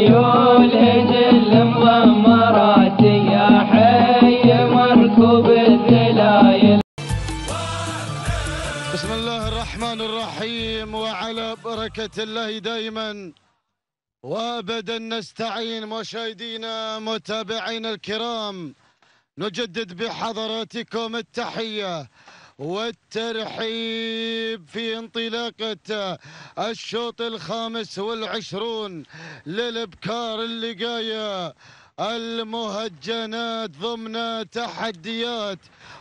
هجل مضمرات يا حي مركوب الذلايل بسم الله الرحمن الرحيم وعلى بركة الله دائما وابدا نستعين مشاهدينا متابعينا الكرام نجدد بحضراتكم التحية. والترحيب في انطلاقة الشوط الخامس والعشرون للإبكار اللقايه المهجنات ضمن تحديات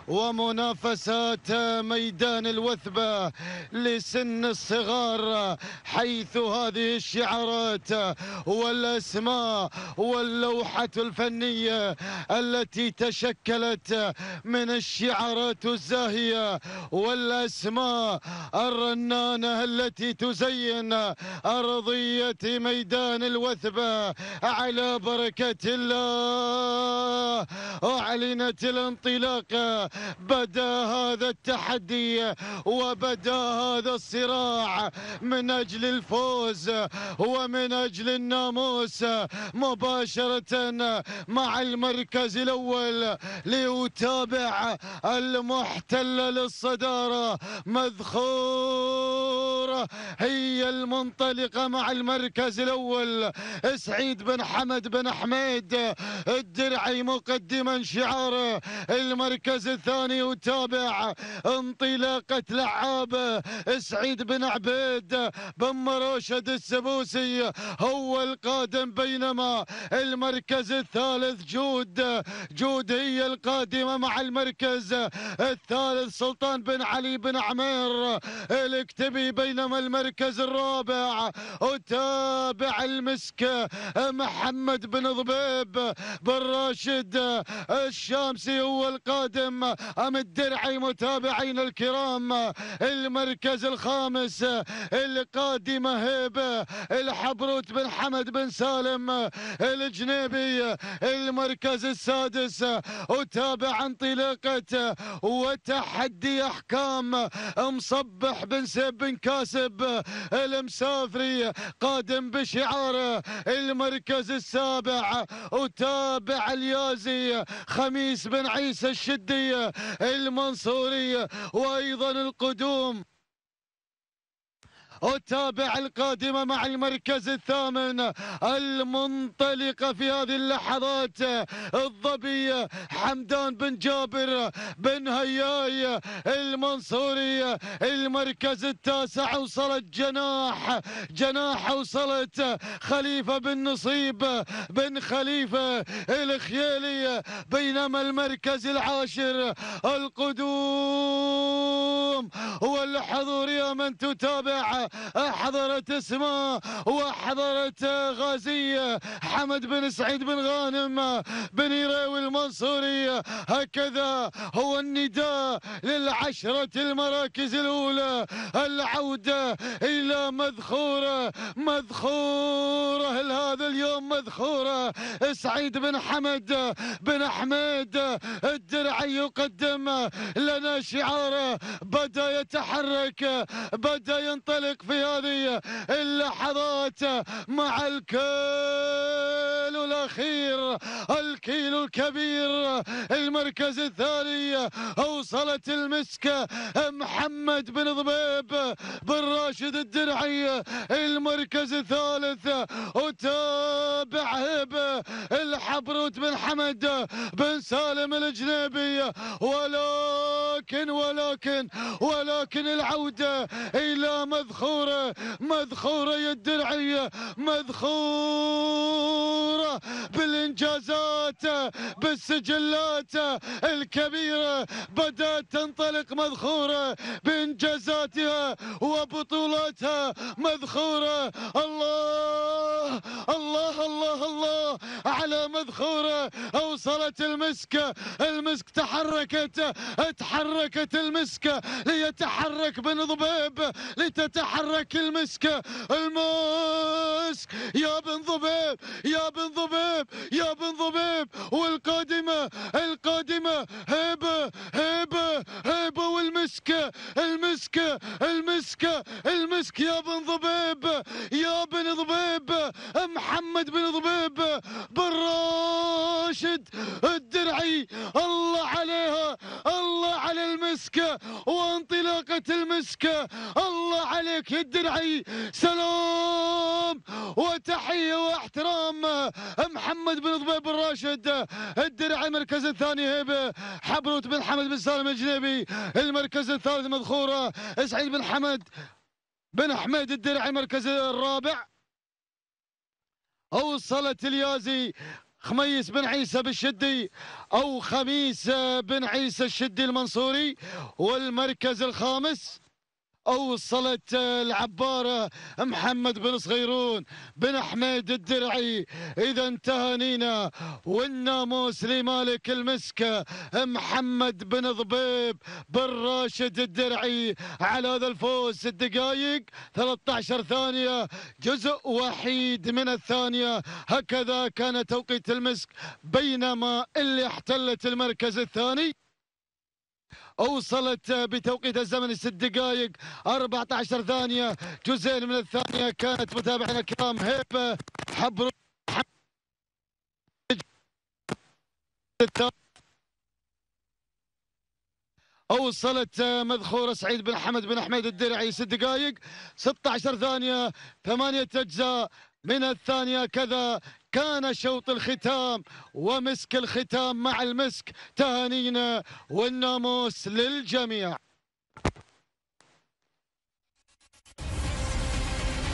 ومنافسات ميدان الوثبة لسن الصغار حيث هذه الشعارات والأسماء واللوحة الفنية التي تشكلت من الشعارات الزاهية والأسماء الرنانة التي تزين أرضية ميدان الوثبة على بركة الله. أعلنت الانطلاق. بدا هذا التحدي وبدا هذا الصراع من أجل الفوز ومن أجل الناموس مباشرة مع المركز الأول ليتابع المحتل للصدارة. مذخور. هي المنطلقة مع المركز الأول. سعيد بن حمد بن حميد. الدرعي مقدما شعار المركز الثاني يتابع انطلاقة لعاب سعيد بن عبيد بن مراشد السبوسي هو القادم بينما المركز الثالث جود جود هي القادمة مع المركز الثالث سلطان بن علي بن عمير الاكتبي بينما المركز الرابع وتابع المسك محمد بن ضبيب بن راشد الشامسي هو القادم أم الدرعي متابعين الكرام؟ المركز الخامس القادمة هيبة الحبروت بن حمد بن سالم الجنيبي المركز السادس وتابع انطلاقة وتحدي أحكام مصبح بن سيب بن كاسب المسافري قادم بشعار المركز السابع وتابع اليازي خميس بن عيسى الشدي المنصوري وأيضا القدوم. وتابع القادمة مع المركز الثامن المنطلقة في هذه اللحظات الظبية حمدان بن جابر بن هياي المنصوري المركز التاسع وصلت جناح جناح وصلت خليفة بن نصيب بن خليفة الخيالي بينما المركز العاشر القدوم. والحضور يا من تتابع حضرت اسماء وحضرت غازية حمد بن سعيد بن غانم بن يراوي المنصوري. هكذا هو النداء للعشرة المراكز الأولى. العودة إلى مذخورة مذخورة هذا اليوم مذخورة؟ سعيد بن حمد بن حميد الدرعي يقدم لنا شعاره بدأ يتحرك. بدأ ينطلق في هذه اللحظات مع الكيلو الأخير الكيلو الكبير المركز الثاني أوصلت المسكة محمد بن ضبيب بن راشد الدرعي المركز الثالث وتابع هبة الحبروت بن حمد بن سالم الجنيبي. ولكن ولكن ولكن العودة إلى مذخورة مذخورة الدرعية مذخورة بالإنجازات بالسجلات الكبيرة بدأت تنطلق مذخورة بإنجازاتها وبطولاتها مذخورة. الله الله الله على مذخورة أوصلت المسكة المسك تحركت تحركت المسكة ليتحرك بن ضبيب لتتحرك المسكة المسك يا بن ضبيب يا بن ضبيب يا بن ضبيب والقادمة القادمة هيبة هيبة هيبة والمسكة المسكة المسكة المسك. يا بن ضبيب يا بن ضبيب محمد بن ضبيب بن راشد الدرعي الله عليها الله على المسكة وانطلاقة المسكة الله عليك يا الدرعي سلام وتحية واحترام. محمد بن ضبيب بن راشد الدرعي المركز الثاني هيبة حبروت بن حمد بن سالم الجنيبي المركز الثالث مذخورة سعيد بن حمد بن حميد الدرعي المركز الرابع. أوصلت اليازي خميس بن عيسى بالشدي أو خميس بن عيسى الشدي المنصوري والمركز الخامس. أوصلت العبارة محمد بن صغيرون بن حميد الدرعي. إذا انتهى والناموس لمالك المسكة محمد بن ضبيب بن راشد الدرعي. على هذا الفوز ست دقائق 13 ثانية. جزء وحيد من الثانية. هكذا كان توقيت المسك بينما اللي احتلت المركز الثاني. أوصلت بتوقيت الزمن ست دقائق 14 ثانية. جزئين من الثانية كانت متابعينا الكرام. هيبة حبر أوصلت مذخورة سعيد بن حمد بن أحمد الدرعي ست دقائق 16 ثانية ثمانية أجزاء. من الثانية كذا كان شوط الختام ومسك الختام مع المسك تهانينا والناموس للجميع.